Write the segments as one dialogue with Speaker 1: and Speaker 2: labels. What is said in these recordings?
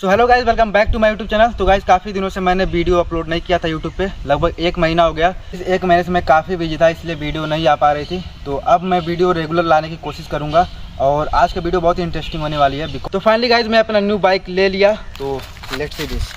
Speaker 1: So hello guys welcome back to my YouTube channel तो guys काफ़ी दिनों से मैंने वीडियो अपलोड नहीं किया था यूट्यूब पे। लगभग एक महीना हो गया। इस एक महीने से मैं काफ़ी बिज़ी था, इसलिए वीडियो नहीं आ पा रही थी। तो अब मैं वीडियो रेगुलर लाने की कोशिश करूँगा और आज का वीडियो बहुत ही इंटरेस्टिंग होने वाली है तो फाइनली गाइज़ मैं अपना न्यू बाइक ले लिया। तो लेट्स सी दिस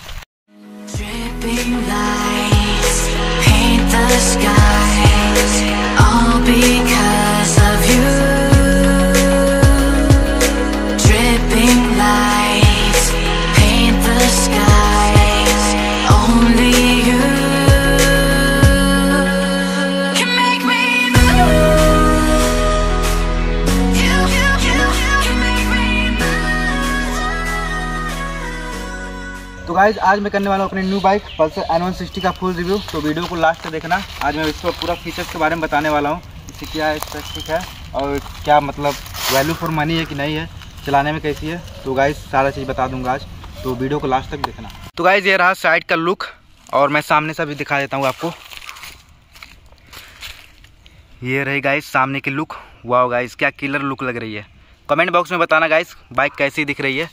Speaker 1: तो गाइज़ आज मैं करने वाला हूँ अपनी new bike Pulsar N one sixty का फुल रिव्यू तो वीडियो को लास्ट तक देखना। आज मैं इसको पूरा फीचर्स के बारे में बताने वाला हूँ, इससे क्या स्पेसिफिक है, और क्या मतलब वैल्यू फॉर मनी है कि नहीं है, चलाने में कैसी है। तो गाइज़ सारा चीज़ बता दूँगा आज। तो वीडियो को लास्ट तक देखना। तो गाइज़ ये रहा साइड का लुक और मैं सामने से भी दिखा देता हूँ आपको। ये रही गाइज़ सामने की लुक वाह गाइज़ क्या किलर लुक लग रही है। कमेंट बॉक्स में बताना गाइज़ बाइक कैसी दिख रही है।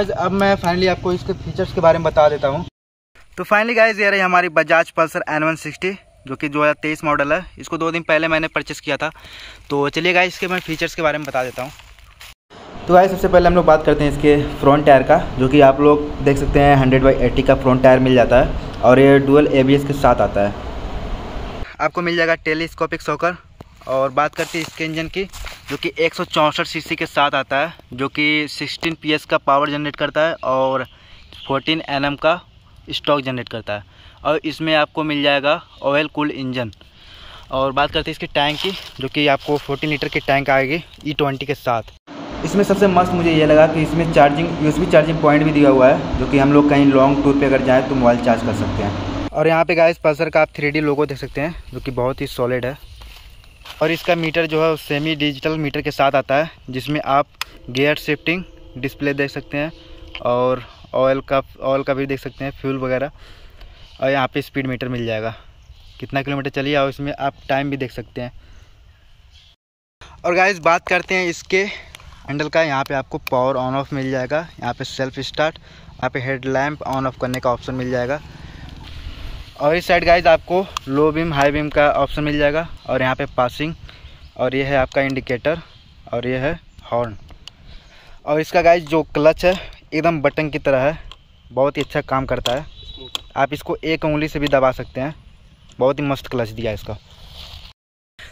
Speaker 1: गाइज़ अब मैं फाइनली आपको इसके फीचर्स के बारे में बता देता हूँ। तो फाइनली गाइज़ ये रही हमारी Bajaj Pulsar N one sixty जो कि दो हज़ार तेईस मॉडल है। इसको दो दिन पहले मैंने परचेस किया था। तो चलिए गाइज़ इसके मैं फीचर्स के बारे में बता देता हूँ। तो गाइज़ सबसे पहले हम लोग बात करते हैं इसके फ्रंट टायर का, जो कि आप लोग देख सकते हैं हंड्रेड बाई एट्टी का फ्रंट टायर मिल जाता है। और ये डुअल ए के साथ आता है। आपको मिल जाएगा टेलीस्कोपिक सॉकर और बात करते हैं इसके इंजन की। जो कि एक सीसी के साथ आता है, जो कि 16 पीएस का पावर जनरेट करता है और 14 एनएम का स्टॉक जनरेट करता है। और इसमें आपको मिल जाएगा ऑयल कूल इंजन और बात करते हैं इसके टैंक की, जो कि आपको 14 लीटर की टैंक आएगी ई ट्वेंटी के साथ। इसमें सबसे मस्त मुझे ये लगा कि इसमें चार्जिंग यूएसबी चार्जिंग पॉइंट भी दिया हुआ है, जो कि हम लोग कहीं लॉन्ग टूर पे अगर जाएँ तो मोबाइल चार्ज कर सकते हैं। और यहाँ पे गाइस पल्सर का आप थ्री लोगो देख सकते हैं, जो कि बहुत ही सॉलिड है। और इसका मीटर जो है सेमी डिजिटल मीटर के साथ आता है, जिसमें आप गियर शिफ्टिंग डिस्प्ले देख सकते हैं और ऑयल का ऑयल का भी देख सकते हैं फ्यूल वगैरह। और यहाँ पे स्पीड मीटर मिल जाएगा। कितना किलोमीटर चलिए, और इसमें आप टाइम भी देख सकते हैं। और गाइस बात करते हैं इसके हैंडल का। यहाँ पे आपको पावर ऑन ऑफ़ मिल जाएगा। यहाँ पे सेल्फ स्टार्ट यहाँ पे हेड लैम्प ऑन ऑफ़ करने का ऑप्शन मिल जाएगा। और इस साइड गाइज़ आपको लो बीम हाई बीम का ऑप्शन मिल जाएगा और यहाँ पे पासिंग और ये है आपका इंडिकेटर और ये है हॉर्न और इसका गाइज़ जो क्लच है, एकदम बटन की तरह है, बहुत ही अच्छा काम करता है। आप इसको एक उंगली से भी दबा सकते हैं। बहुत ही मस्त क्लच दिया इसका।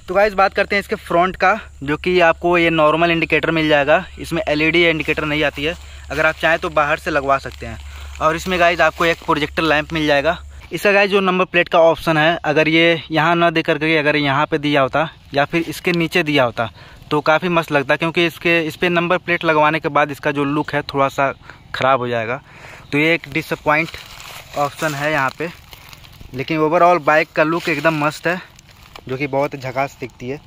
Speaker 1: तो गाइज़ बात करते हैं इसके फ्रंट का, जो कि आपको ये नॉर्मल इंडिकेटर मिल जाएगा। इसमें एलईडी इंडिकेटर नहीं आती है। अगर आप चाहें तो बाहर से लगवा सकते हैं। और इसमें गाइज़ आपको एक प्रोजेक्टर लैंप मिल जाएगा। इसका गाइज़ जो नंबर प्लेट का ऑप्शन है, अगर ये यहाँ ना दे करके, अगर यहाँ पे दिया होता, या फिर इसके नीचे दिया होता तो काफ़ी मस्त लगता, क्योंकि इसके, इस पर नंबर प्लेट लगवाने के बाद इसका जो लुक है, थोड़ा सा ख़राब हो जाएगा। तो ये एक डिसअपॉइंट ऑप्शन है यहाँ पे। लेकिन ओवरऑल बाइक का लुक एकदम मस्त है, जो कि बहुत झकास दिखती है।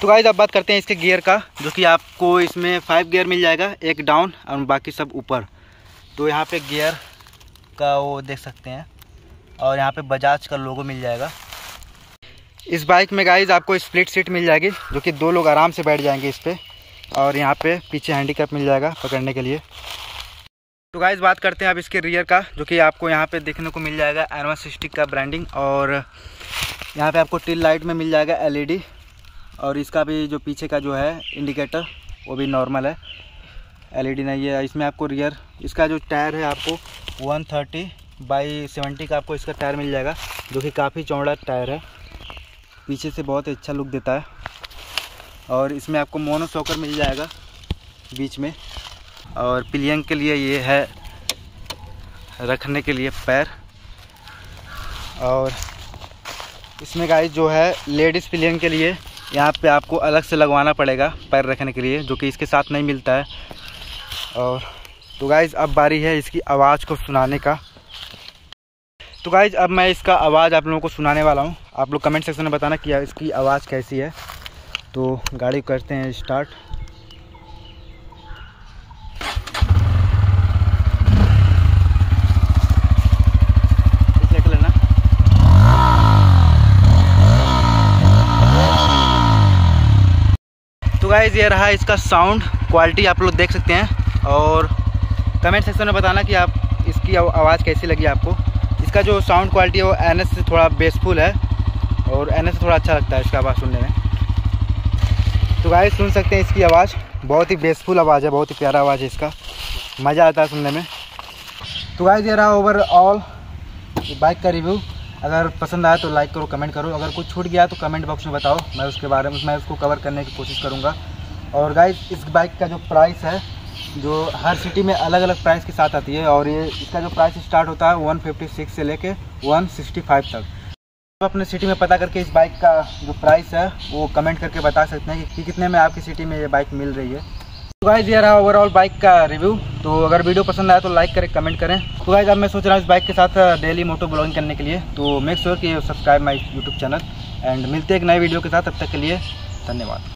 Speaker 1: तो गाइज़ अब बात करते हैं इसके गियर का, जो कि आपको इसमें फाइव गियर मिल जाएगा, एक डाउन और बाकी सब ऊपर। तो यहाँ पे गियर का वो देख सकते हैं। और यहाँ पे बजाज का लोगो मिल जाएगा। इस बाइक में गाइज़ आपको स्प्लिट सीट मिल जाएगी, जो कि दो लोग आराम से बैठ जाएँगे इस पर और यहाँ पे पीछे हैंडीकैप मिल जाएगा पकड़ने के लिए। तो गाइज़ बात करते हैं अब इसके रियर का, जो कि आपको यहाँ पे देखने को मिल जाएगा एनवा सिस्टिक का ब्रांडिंग और यहाँ पे आपको टिल लाइट में मिल जाएगा एलईडी और इसका भी जो पीछे का जो है इंडिकेटर वो भी नॉर्मल है। एलईडी नहीं है। इसमें आपको रियर इसका जो टायर है आपको 130 बाई 70 का आपको इसका टायर मिल जाएगा, जो कि काफ़ी चौड़ा टायर है। पीछे से बहुत अच्छा लुक देता है। और इसमें आपको मोनो सॉकर मिल जाएगा बीच में। और पिलियन के लिए ये है रखने के लिए पैर। और इसमें गाइस जो है, लेडीज़ पिलियन के लिए यहाँ पे आपको अलग से लगवाना पड़ेगा पैर रखने के लिए, जो कि इसके साथ नहीं मिलता है। और तो गाइज़ अब बारी है इसकी आवाज़ को सुनाने का। तो गाइज़ अब मैं इसका आवाज़ आप लोगों को सुनाने वाला हूँ। आप लोग कमेंट सेक्शन में बताना कि इसकी आवाज़ कैसी है। तो गाड़ी करते हैं स्टार्ट तो गाइज़ ये रहा इसका साउंड क्वालिटी आप लोग देख सकते हैं। और कमेंट सेक्शन में बताना कि आप, इसकी आवाज़ कैसी लगी आपको। इसका जो साउंड क्वालिटी है, वो एन से थोड़ा बेसफुल है और एन से थोड़ा अच्छा लगता है इसका आवाज़ सुनने में। तो गाय सुन सकते हैं इसकी आवाज़। बहुत ही बेसफुल आवाज़ है, बहुत ही प्यारा आवाज़ है इसका। मज़ा आता है सुनने में। तो गाय दे रहा ओवरऑल बाइक का रिव्यू अगर पसंद आया तो लाइक करो कमेंट करो। अगर कुछ छूट गया तो कमेंट बॉक्स में बताओ। मैं उसके बारे में, मैं उसको कवर करने की कोशिश करूँगा। और गाइस इस बाइक का जो प्राइस है जो हर सिटी में अलग अलग प्राइस के साथ आती है और ये, इसका जो प्राइस स्टार्ट होता है 156 से लेके 165 तक। आप अपने सिटी में पता करके इस बाइक का जो प्राइस है, वो कमेंट करके बता सकते हैं कि कितने में आपकी सिटी में ये बाइक मिल रही है। तो गाइज़ ये रहा ओवरऑल बाइक का रिव्यू तो अगर वीडियो पसंद आया तो लाइक करें कमेंट करें। तो गाइज़ अब मैं सोच रहा हूँ इस बाइक के साथ डेली मोटो ब्लॉगिंग करने के लिए। तो मेक श्योर कि subscribe my YouTube channel and मिलते हैं एक नए वीडियो के साथ। तब तक के लिए धन्यवाद।